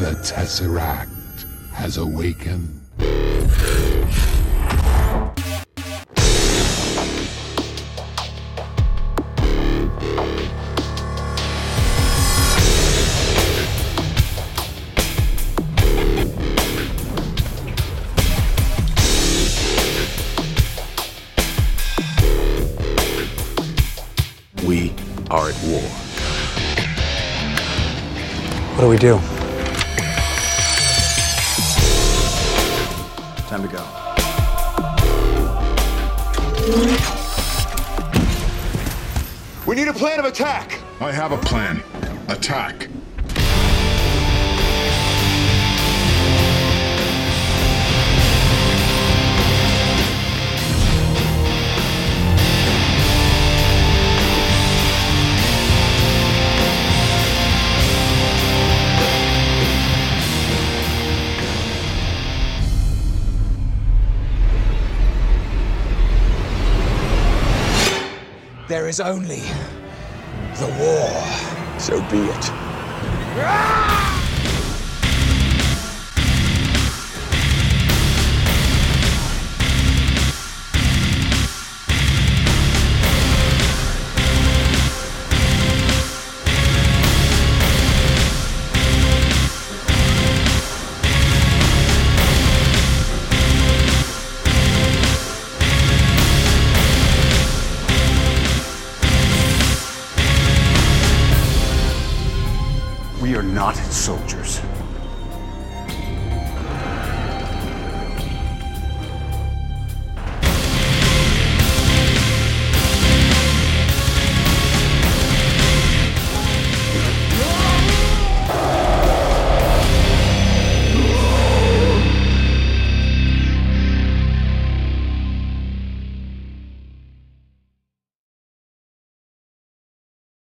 Tesseract has awakened. We are at war. What do we do? Time to go. We need a plan of attack. I have a plan. Attack. There is only the war. So be it. Ah! Are not soldiers.